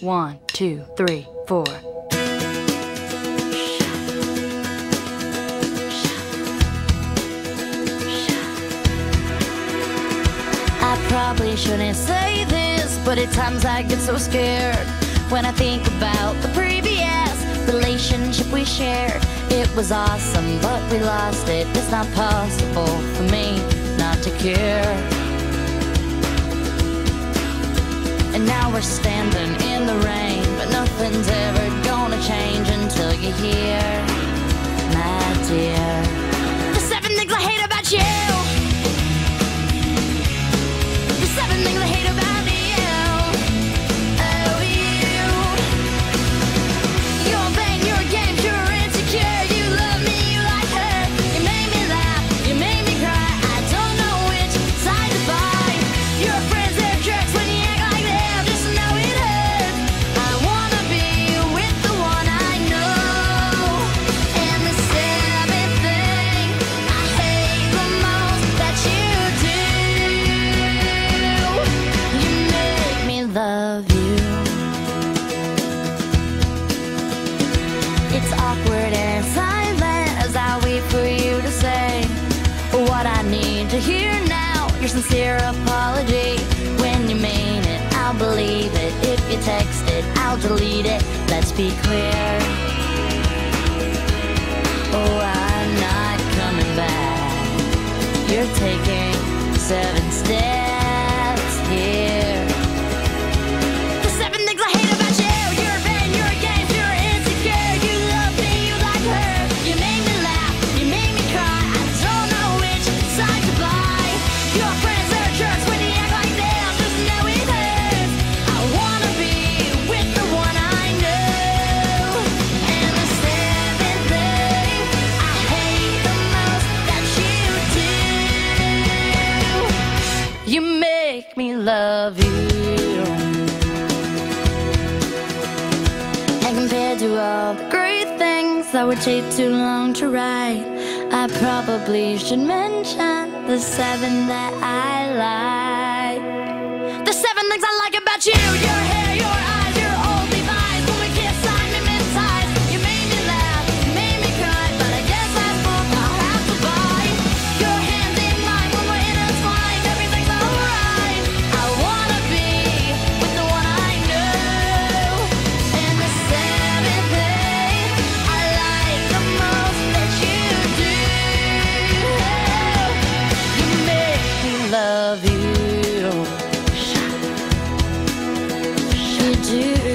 One, two, three, four. I probably shouldn't say this, but at times I get so scared when I think about the previous relationship we shared. It was awesome, but we lost it. It's not possible for me not to care. We're standing in the rain, but nothing's ever gonna change until you hear, my dear. The seven things I hate about you. You. It's awkward and silent as I wait for you to say what I need to hear now. Your sincere apology when you mean it. I'll believe it. If you text it, I'll delete it. Let's be clear. Oh, I'm not coming back. You're taking seven steps You make me love you. And compared to all the great things that would take too long to write, I probably should mention the seven that I like. The seven things I like about you your hair, your do.